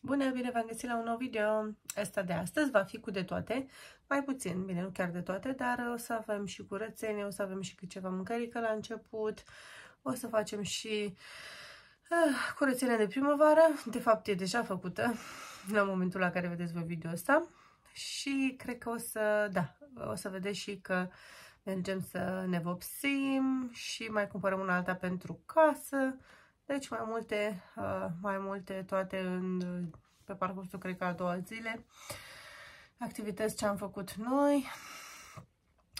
Bună, bine v-am găsit la un nou video. Asta de astăzi va fi cu de toate, mai puțin, bine, nu chiar de toate, dar o să avem și curățenie, o să avem și câteva mâncărică la început, o să facem și uh, curățenia de primăvară, de fapt e deja făcută la momentul la care vedeți voi video ăsta. Și cred că o să, da, o să vedeți și că mergem să ne vopsim și mai cumpărăm una alta pentru casă, deci mai multe, uh, mai multe toate în, pe parcursul, cred că a doua zile. Activități ce am făcut noi,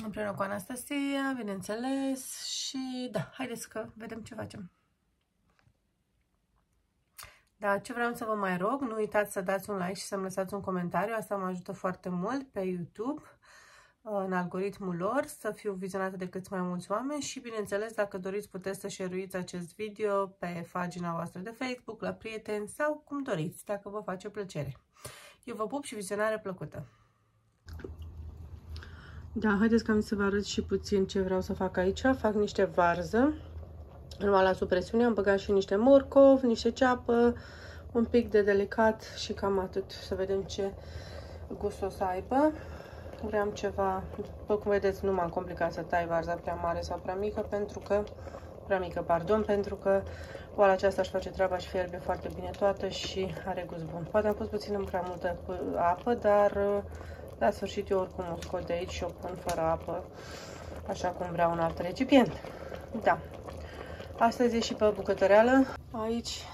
împreună cu Anastasia, bineînțeles, și da, haideți că vedem ce facem. Da, ce vreau să vă mai rog, nu uitați să dați un like și să-mi lăsați un comentariu, asta mă ajută foarte mult pe YouTube în algoritmul lor, să fiu vizionată de câți mai mulți oameni și, bineînțeles, dacă doriți, puteți să share acest video pe pagina voastră de Facebook, la prieteni sau cum doriți, dacă vă face plăcere. Eu vă pup și vizionare plăcută! Da, haideți că am să vă arăt și puțin ce vreau să fac aici. Fac niște varză, normal la supresiune, am băgat și niște morcov, niște ceapă, un pic de delicat și cam atât. Să vedem ce gust o să aibă. Vreau ceva, după cum vedeți, nu m-am complicat să tai varza prea mare sau prea mică, pentru că, prea mică, pardon, pentru că oala aceasta își face treaba și fierbe foarte bine toată și are gust bun. Poate am pus puțin în prea multă apă, dar la sfârșit eu oricum o scot de aici și o pun fără apă, așa cum vreau un alt recipient. Da. Astăzi e și pe bucătăreală. Aici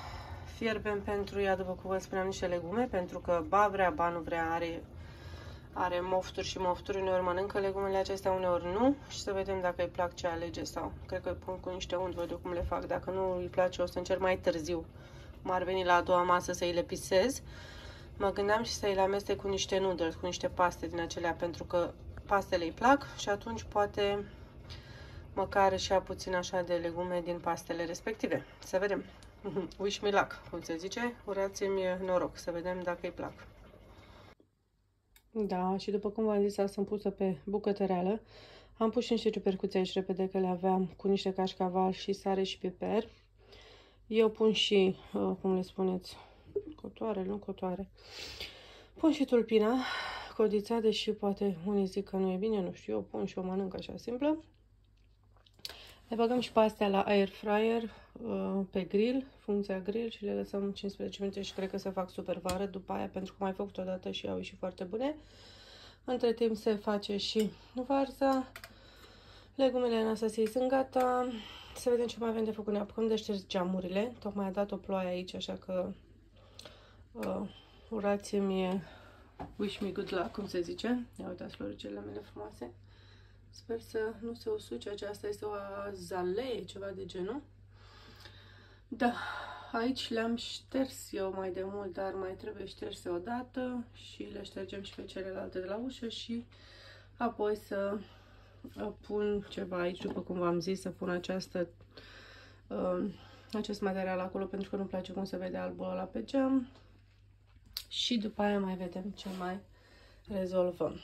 fierbem pentru ea, după cum vă spuneam, niște legume, pentru că ba vrea, ba nu vrea, are are mofturi și mofturi, uneori mănâncă legumele acestea, uneori nu și să vedem dacă îi plac ce alege sau cred că îi pun cu niște unt, văd eu cum le fac, dacă nu îi place o să încerc mai târziu, m-ar veni la a doua masă să îi le pisez. Mă gândeam și să îi le amestec cu niște noodles, cu niște paste din acelea, pentru că pastele îi plac și atunci poate măcar și a puțin așa de legume din pastele respective. Să vedem. Wish me luck, cum se zice. Urați-mi noroc, să vedem dacă îi plac. Da, și după cum v-am zis, asta sunt pusă pe bucătăreală. Am pus și niște ciupercuțe aici repede că le aveam cu niște cașcaval și sare și piper. Eu pun și, uh, cum le spuneți, cotoare, nu cotoare. Pun și tulpina, codița, deși poate unii zic că nu e bine, nu știu, eu pun și o mănânc așa simplă. Le băgăm și pe astea la air fryer uh, pe grill, funcția grill și le lăsăm 15 minute și cred că se fac super vară după aia pentru că mai făcut odată și au ieșit foarte bune. Între timp se face și varza. Legumele noastre sunt gata. Să vedem ce mai avem de făcut. Ne apucăm de șters geamurile. Tocmai a dat o ploaie aici, așa că uh, urați-mi wish me good luck, cum se zice. Ia uitați floricele mele frumoase. Sper să nu se usuce. Aceasta este o azalee, ceva de genul. Da, aici le-am șters eu mai de mult, dar mai trebuie șterse o dată și le ștergem și pe celelalte de la ușă și apoi să uh, pun ceva aici, după cum v-am zis, să pun această, uh, acest material acolo pentru că nu place cum se vede albul ăla pe geam și după aia mai vedem ce mai rezolvăm.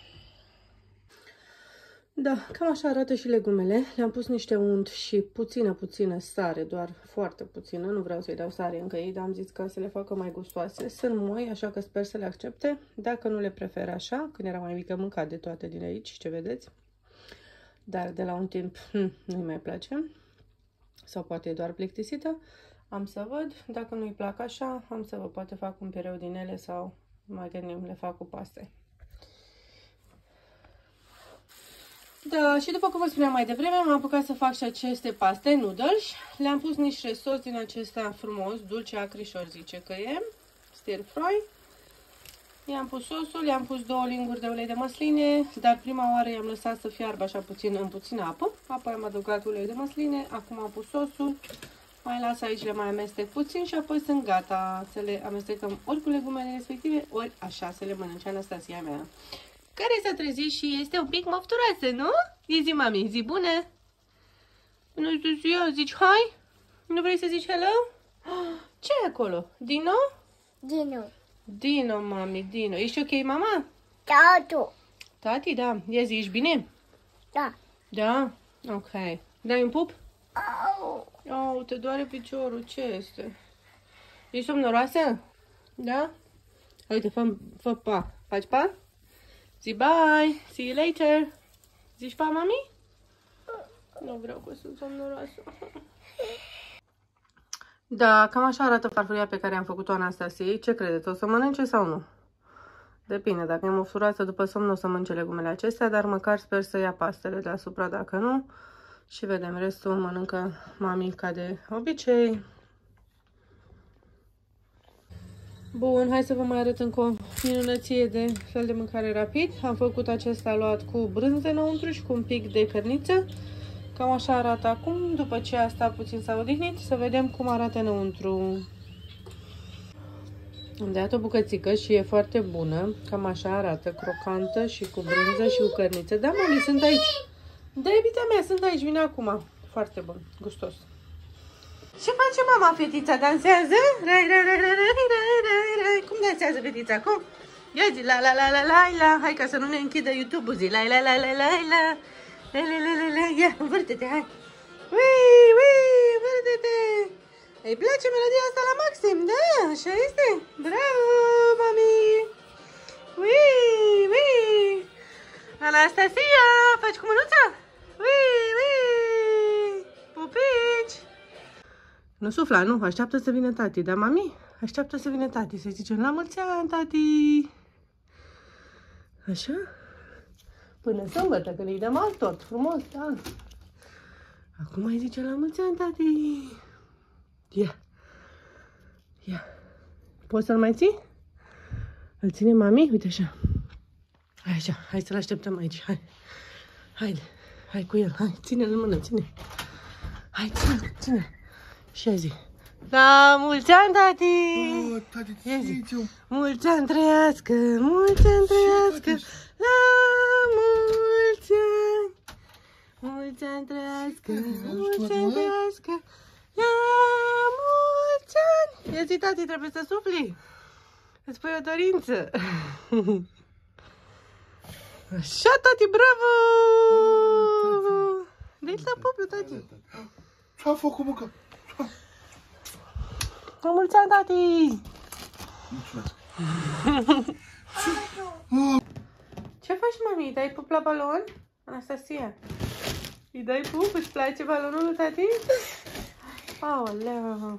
Da, cam așa arată și legumele. Le-am pus niște unt și puțină, puțină sare, doar foarte puțină. Nu vreau să-i dau sare încă ei, dar am zis că să le facă mai gustoase. Sunt moi, așa că sper să le accepte. Dacă nu le prefer așa, când era mai mică, mânca de toate din aici, ce vedeți. Dar de la un timp hm, nu-i mai place. Sau poate e doar plictisită. Am să văd. Dacă nu-i plac așa, am să vă poate fac un pireu din ele sau mai gândim, le fac cu paste. Da, și după cum vă spuneam mai devreme, am apucat să fac și aceste paste, noodles. Le-am pus niște sos din acesta frumos, dulce acrișor zice că e, stir fry. I-am pus sosul, i-am pus două linguri de ulei de măsline, dar prima oară i-am lăsat să fiarbă așa puțin în puțină apă. Apoi am adăugat ulei de măsline, acum am pus sosul, mai las aici, le mai amestec puțin și apoi sunt gata să le amestecăm ori cu legumele respective, ori așa să le mănânce Anastasia mea care s-a trezit și este un pic mofturoasă, nu? E zi, mami, zi bună. Nu știu eu, zici hai? Nu vrei să zici hello? ce e acolo? Dino? Dino. Dino, mami, Dino. Ești ok, mama? Tatu. Tati, da. Ia zi, ești bine? Da. Da? Ok. Dai un pup? Au. Oh, te doare piciorul. Ce este? Ești somnoroasă? Da? Uite, fă, fă pa. Faci pa? Zi bye. See you later. Zici pa, mami? Nu vreau că sunt somnoroasă. Da, cam așa arată farfuria pe care am făcut-o Anastasiei. Ce credeți? O să mănânce sau nu? Depinde, dacă e mofturoasă după somn o să mănânce legumele acestea, dar măcar sper să ia pastele deasupra, dacă nu. Și vedem, restul mănâncă mami ca de obicei. Bun, hai să vă mai arăt încă o minunăție de fel de mâncare rapid. Am făcut acesta luat cu brânză înăuntru și cu un pic de cărniță. Cam așa arată acum, după ce a stat puțin s-a odihnit, să vedem cum arată înăuntru. Am dat o bucățică și e foarte bună, cam așa arată, crocantă și cu brânză și cu cărniță. Da, mami, sunt aici. Da, iubita mea, sunt aici, vine acum. Foarte bun, gustos. Ce face mama, fetița? Dansează? Rai, rai, rai, rai, rai, rai, rai, rai. Cum dansează fetița? Cum? Ia zi, la, la, la, la, la, la. Hai ca să nu ne închidă YouTube-ul, zi, la, la, la, la, la, la. La, la, la, la, la. Ia, învârte-te, hai. Ui, ui, învârte-te. Îi place melodia asta la maxim, da? Așa este? Bravo, mami. Ui, ui. Anastasia, faci cu mânuța? Ui, ui. Pupici. Nu sufla, nu, așteaptă să vină tati, da, mami? Așteaptă să vină tati, să zicem la mulți ani, tati. Așa? Până sâmbătă, când îi dăm alt tort, frumos, da. Acum mai zice la mulți ani, tati. Ia. Ia. Poți să-l mai ții? Îl ține mami? Uite așa. Hai așa, hai să-l așteptăm aici, hai. Haide, hai cu el, hai, ține-l în mână, ține. Hai, ține, ține. Și zi. La mulți ani, tati! Oh, tati, Ia zi. zi. Mulți ani trăiască, mulți ani trăiască, la mulți ani! Mulți ani trăiască, mulți ani trăiască, la mulți ani! Ia zi, tati, trebuie să sufli. Îți pui o dorință. Așa, tati, bravo! Dă-i la pupiu, tati. Ce-a făcut, mă, că... La mulți ani, tati! Mulțumesc. Ce faci, mami? Îi dai pup la balon? Anastasia? Îi dai pup? Îți place balonul lui tati? Aoleu!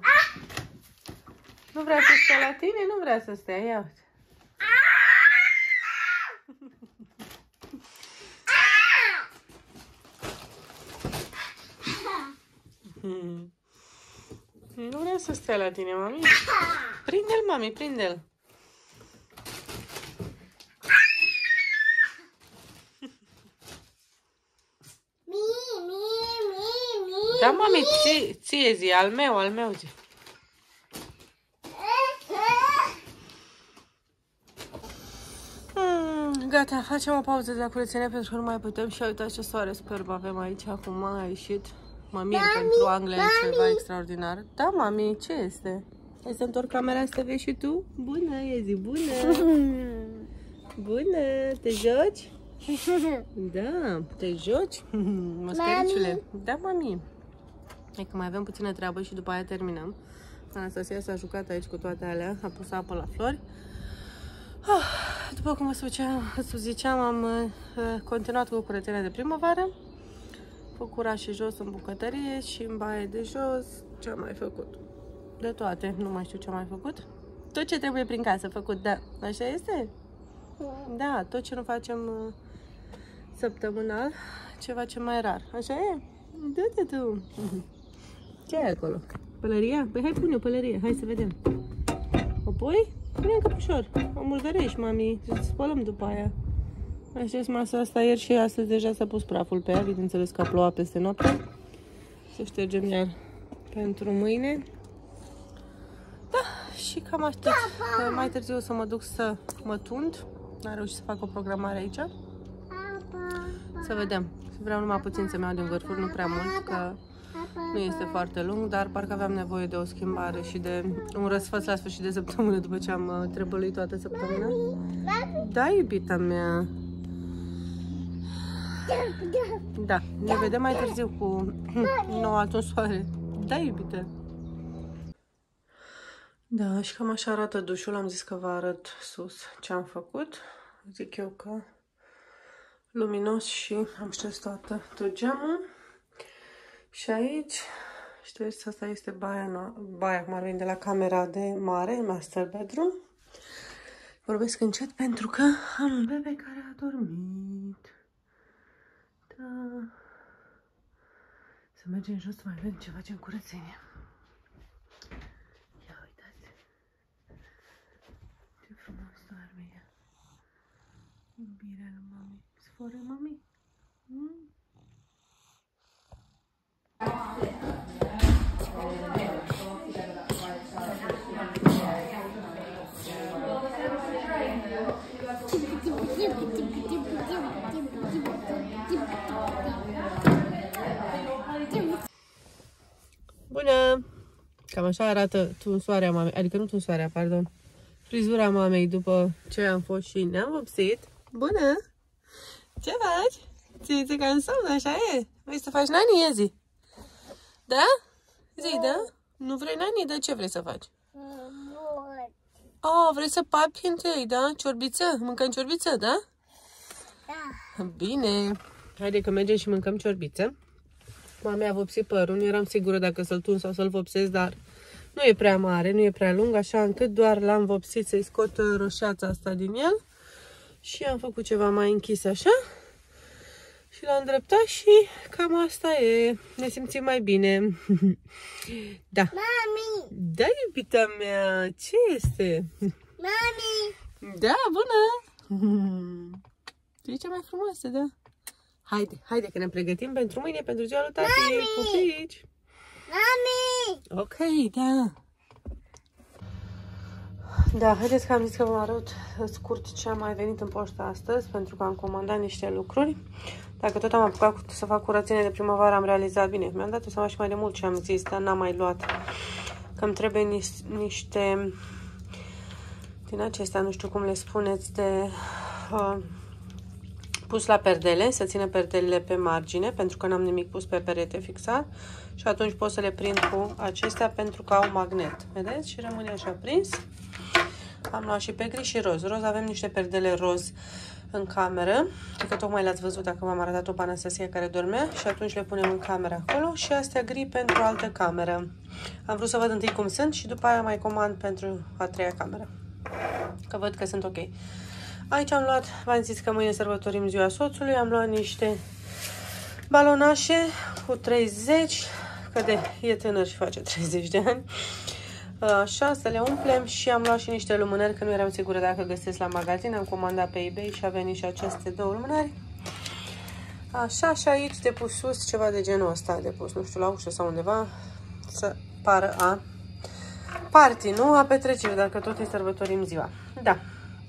Nu vrea să stea la tine? Nu vrea să stea. Ia uite. Nu vrea să stea la tine, mami. Prinde-l, mami, prinde-l. Mi, mi, mi, mi. Da, mami, ție, ție zi, al meu, al meu zi. Mm, gata, facem o pauză de la curățenie pentru că nu mai putem și uitați ce soare superb avem aici acum, a ieșit. Mă mir pentru Anglia, e ceva extraordinar. Da, mami, ce este? Hai să întorc camera să vezi și tu? Bună, e zi bună! Bună, te joci? Da, te joci? Măscăriciule. Da, mami. E că mai avem puțină treabă și după aia terminăm. Anastasia s-a jucat aici cu toate alea, a pus apă la flori. Ah, După cum vă ziceam, vă ziceam am uh, continuat cu curățenia de primăvară. Făcut și jos în bucătărie și în baie de jos. Ce am mai făcut? De toate, nu mai știu ce am mai făcut. Tot ce trebuie prin casă făcut, da. Așa este? Da, tot ce nu facem uh, săptămânal, ce facem mai rar. Așa e? Du-te tu! Ce ai acolo? Pălăria? Păi hai pune o pălărie, hai să vedem. O pui? Pune în căpușor. O murdărești, mami. Să spălăm după aia. Aștept masa asta ieri și astăzi deja s-a pus praful pe ea. Bineînțeles că a plouat peste noapte. Să ștergem iar pentru mâine. Da, și cam atât. Mai târziu o să mă duc să mă tund. N-am reușit să fac o programare aici. Să vedem. Vreau numai puțin să-mi iau din vârfuri, nu prea mult, că nu este foarte lung, dar parcă aveam nevoie de o schimbare și de un răsfăț la sfârșit de săptămână după ce am uh, trebăluit toată săptămâna. Da, iubita mea. Da, ne vedem mai târziu cu noua soare. Da, iubite. Da, și cam așa arată dușul. Am zis că vă arăt sus ce am făcut. Zic eu că luminos și am șters toată, tot geamul. Și aici, știți, asta este baia, no baia cum ar veni de la camera de mare, master bedroom. Vorbesc încet pentru că am un bebe care a dormit. Da. Să mergem jos să mai vedem ce facem curățenie. Ia uitați. Ce frumos doarme ea. Iubirea lui mami. Sfore mami. Mm? Bună! Cam așa arată tunsoarea mamei, adică nu tunsoarea, pardon, frizura mamei după ce am fost și ne-am vopsit. Bună! Ce faci? Ți te cam somn, așa e? Vrei să faci nani, e zi? Da? Zi, da? Nu vrei nani, dar ce vrei să faci? Oh, vrei să papi întâi, da? Ciorbiță? Mâncăm ciorbiță, da? Da. Bine. Haide că mergem și mâncăm ciorbiță. Mama a vopsit părul, nu eram sigură dacă să-l tun sau să-l vopsesc, dar nu e prea mare, nu e prea lung, așa încât doar l-am vopsit să-i scot uh, roșeața asta din el. Și am făcut ceva mai închis așa. Și l-am îndreptat și cam asta e. Ne simțim mai bine. da. Mami! Da, iubita mea, ce este? Mami! Da, bună! E cea mai frumoasă, da? Haide, haide că ne pregătim pentru mâine, pentru ziua lui tati. Pupici! Mami! Ok, da. Da, haideți că am zis că vă arăt scurt ce am mai venit în poștă astăzi, pentru că am comandat niște lucruri. Dacă tot am apucat să fac curățenie de primăvară, am realizat bine. Mi-am dat seama și mai de mult ce am zis, dar n-am mai luat. Că îmi trebuie ni niște din acestea, nu știu cum le spuneți, de uh, pus la perdele, să țină perdelele pe margine, pentru că n-am nimic pus pe perete fixat. Și atunci pot să le prind cu acestea pentru că au magnet. Vedeți? Și rămâne așa prins. Am luat și pe gri și roz. Roz avem niște perdele roz în cameră, că tocmai le-ați văzut dacă v-am arătat o Anastasia care dormea și atunci le punem în cameră acolo și astea gri pentru altă cameră. Am vrut să văd întâi cum sunt și după aia mai comand pentru a treia cameră. Că văd că sunt ok. Aici am luat, v-am zis că mâine sărbătorim ziua soțului, am luat niște balonașe cu 30, că de e tânăr și face 30 de ani. Așa, să le umplem și am luat și niște lumânări, că nu eram sigură dacă găsesc la magazin. Am comandat pe eBay și a venit și aceste două lumânări. Așa, și aici de pus sus ceva de genul ăsta, de pus, nu știu, la ușă sau undeva, să pară a party, nu a petrecerii, dacă tot îi sărbătorim ziua. Da,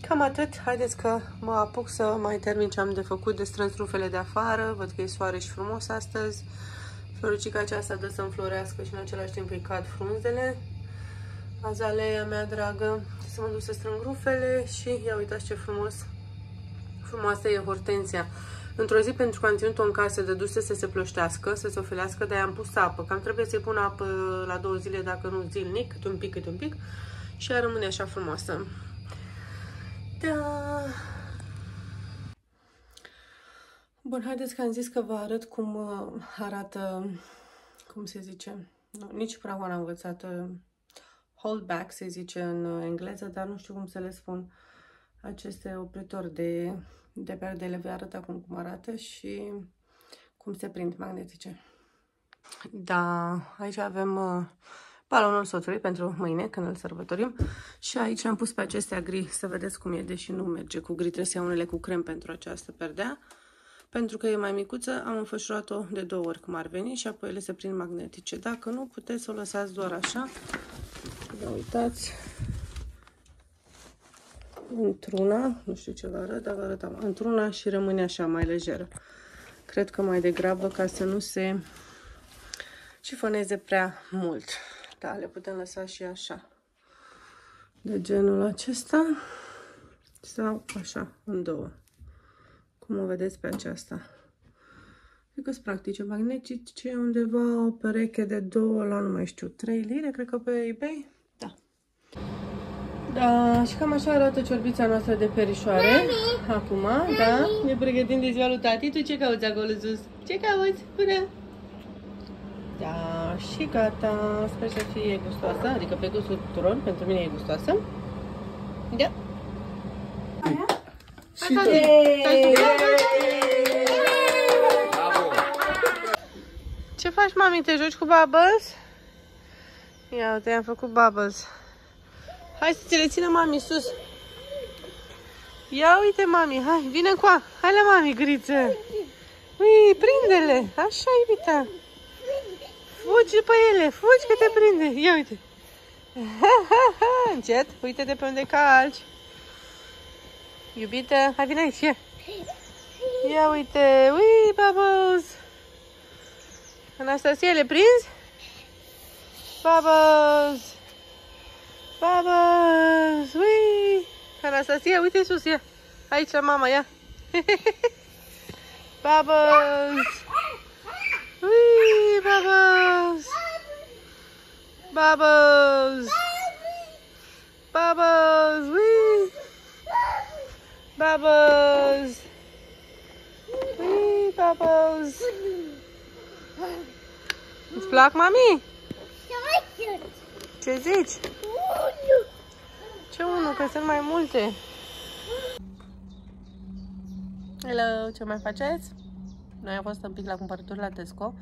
cam atât. Haideți că mă apuc să mai termin ce am de făcut de strâns rufele de afară. Văd că e soare și frumos astăzi. Floricica aceasta dă să înflorească și în același timp îi cad frunzele azalea mea dragă. Să mă duc să strâng rufele și ia uitați ce frumos. Frumoasă e hortensia. Într-o zi, pentru că am ținut-o în casă de dus să se ploștească, să se ofelească, dar am pus apă. Cam trebuie să-i pun apă la două zile, dacă nu zilnic, cât un pic, cât un pic. Și ea rămâne așa frumoasă. Da. Bun, haideți că am zis că vă arăt cum uh, arată, cum se zice, nu, nici prea am învățat uh, holdback se zice în uh, engleză, dar nu știu cum să le spun. Aceste opritori de, de perdele vă arăt acum cum arată și cum se prind magnetice. Da, aici avem uh, balonul soțului pentru mâine, când îl sărbătorim. Și aici am pus pe acestea gri, să vedeți cum e, deși nu merge cu gri, trebuie să iau unele cu crem pentru această perdea. Pentru că e mai micuță, am înfășurat-o de două ori cum ar veni și apoi ele se prind magnetice. Dacă nu, puteți să o lăsați doar așa Ia uitați. Într-una, nu știu ce vă arăt, dar vă arătam. Într-una și rămâne așa, mai lejeră. Cred că mai degrabă ca să nu se șifoneze prea mult. Da, le putem lăsa și așa. De genul acesta. Sau așa, în două. Cum o vedeți pe aceasta. Cred că sunt practice magnetice undeva o pereche de două la nu mai știu 3 lire, cred că pe eBay. Da, și cam așa arată ciorbița noastră de perișoare. Acum, da, ne pregătim de ziua lui tati. Tu ce cauți acolo sus? Ce cauți? Până? Da, și gata. Sper să fie gustoasă, adică pe gustul tuturor. Pentru mine e gustoasă. Da. Și Hai, tot. tati. Ce faci, mami? Te joci cu Bubbles? Ia uite, am făcut Bubbles. Hai să ți le țină mami sus. Ia uite, mami, hai, vine încoa. Hai la mami, griță. Ui, prinde-le. Așa, iubita. Fugi după ele, fugi că te prinde. Ia uite. Încet, uite-te pe unde calci. Iubită, hai vine aici, ia. Ia uite, ui, Bubbles. Anastasia, le prinzi? Bubbles! Bubbles! Ui! Anastasia, uite sus, ia! Aici la mama, ia! Bubbles! Ui, Bubbles! Bubbles! Bubbles! Ui! Bubbles! Ui, Bubbles! Îți plac, mami? Ce zici? Ce unul, că sunt mai multe. Hello, ce mai faceți? Noi am fost un pic la cumpărături la Tesco.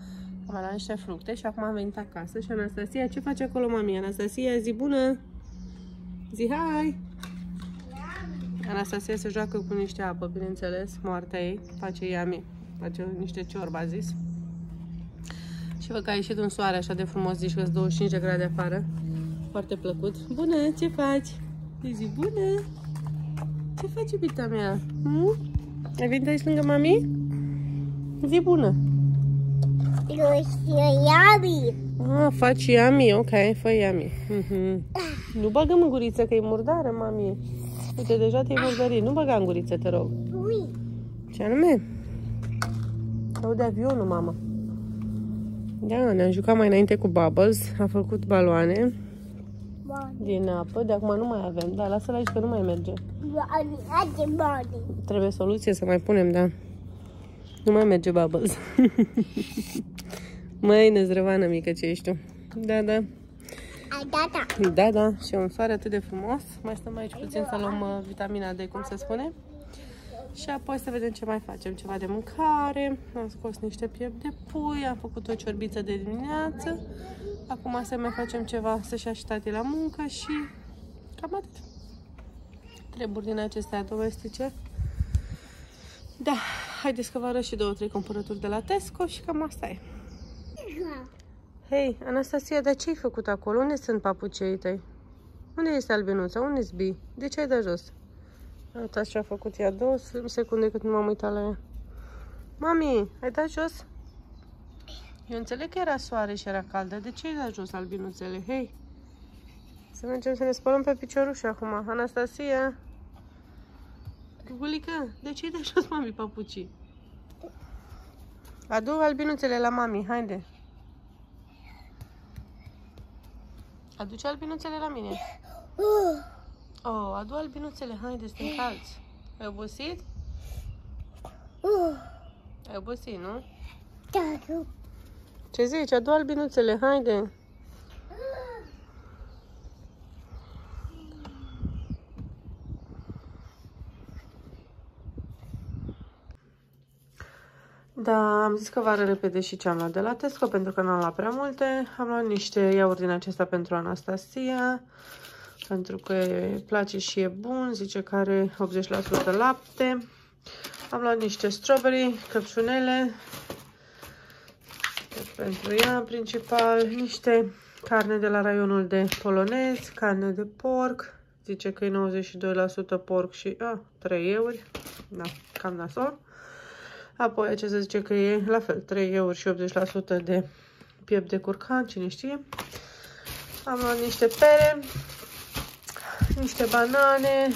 Am luat niște fructe și acum am venit acasă. Și Anastasia, ce face acolo, mami? Anastasia, zi bună! Zi hai! Anastasia se joacă cu niște apă, bineînțeles, moartea ei. Face yummy. Face niște ciorba, a zis. Și văd că a ieșit un soare așa de frumos, zici că 25 de grade afară. Foarte plăcut. Bună, ce faci? Îi zi bună. Ce faci, iubita mea? Hm? Ai venit aici lângă mami? Zi bună. Eu știu Yami. Ah, faci yummy, ok, fă yummy. Mhm. Nu bagăm în guriță că e murdară, mami. Uite, deja te-ai murdărit. Nu băga în guriță, te rog. Ui. Ce anume? Aude avionul, mama. Da, ne-am jucat mai înainte cu Bubbles. A făcut baloane Bani. din apă. De acum nu mai avem. Da, lasă-l aici că nu mai merge. Bani. Ade bani. Trebuie soluție să mai punem, da. Nu mai merge Bubbles. Măi, năzrăvană mică ce ești tu. Da, da. Ai tata. Da, da. Și un soare atât de frumos. Mai stăm aici puțin să luăm uh, vitamina D, cum se spune. Și apoi să vedem ce mai facem. Ceva de mâncare. Am scos niște piept de pui. Am făcut o ciorbiță de dimineață. Acum să mai facem ceva, să-și ia și tati la muncă și cam atât. Treburi din acestea domestice. Da, haideți că vă arăt și două, trei cumpărături de la Tesco și cam asta e. Hei, Anastasia, dar ce ai făcut acolo? Unde sunt papucii tăi? Unde este albinuța? Unde e Bi? De ce ai dat jos? Uitați ce a făcut ea. Două secunde cât nu m-am uitat la ea. Mami, ai dat jos? Eu înțeleg că era soare și era caldă. De ce ai dat jos albinuțele? Hei! Să mergem să ne spălăm pe picioruș acum. Anastasia! Gugulică, de ce ai dat jos, mami, papucii? Adu albinuțele la mami, haide! Aduce albinuțele la mine. Oh, adu albinuțele, haide, să te încalți. Ai obosit? Ai obosit, nu? Tata. Ce zici? Adu albinuțele, haide. Da, am zis că vă arăt repede și ce am luat de la Tesco, pentru că nu am luat prea multe. Am luat niște iaurt din acesta pentru Anastasia, pentru că îi place și e bun, zice că are 80% lapte. Am luat niște strawberry, căpșunele, pentru ea în principal, niște carne de la raionul de polonez, carne de porc, zice că e 92% porc și a, 3 euro, da, cam nasol. Apoi acesta zice că e la fel, 3 euro și 80% de piept de curcan, cine știe. Am luat niște pere, niște banane,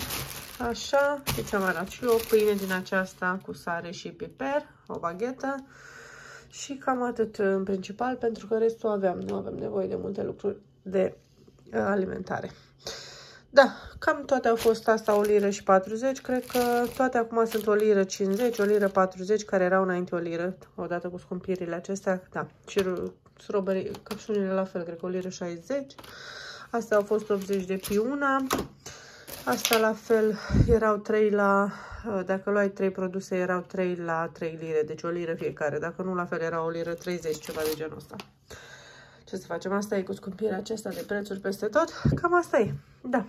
așa, și ce am mai luat și o pâine din aceasta cu sare și piper, o baghetă. Și cam atât în principal, pentru că restul aveam, nu avem nevoie de multe lucruri de uh, alimentare. Da, cam toate au fost asta o liră și 40. Cred că toate acum sunt o liră 50, o liră 40, care erau înainte o liră, odată cu scumpirile acestea. Da, și strawberry, căpșunile la fel, cred că o liră 60. Astea au fost 80 de piuna. Asta la fel erau 3 la, dacă luai 3 produse, erau 3 la 3 lire, deci o liră fiecare. Dacă nu, la fel era o liră 30, ceva de genul ăsta. Ce să facem? Asta e cu scumpirea aceasta de prețuri peste tot. Cam asta e. Da.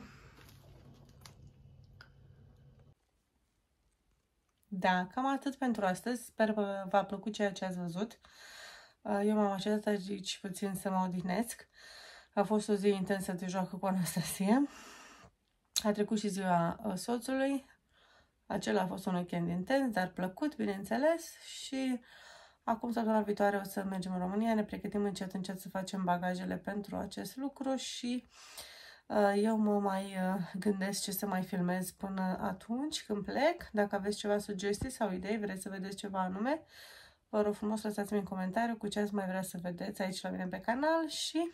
Da, cam atât pentru astăzi. Sper că v-a plăcut ceea ce ați văzut. Eu m-am așezat aici puțin să mă odihnesc. A fost o zi intensă de joacă cu Anastasia. A trecut și ziua uh, soțului. Acela a fost un weekend intens, dar plăcut, bineînțeles. Și acum, săptămâna viitoare, o să mergem în România. Ne pregătim încet, încet să facem bagajele pentru acest lucru și uh, eu mă mai uh, gândesc ce să mai filmez până atunci când plec. Dacă aveți ceva sugestii sau idei, vreți să vedeți ceva anume, vă rog frumos lăsați-mi în comentariu cu ce ați mai vrea să vedeți aici la mine pe canal și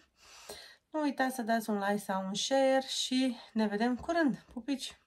nu uitați să dați un like sau un share și ne vedem curând. Pupici!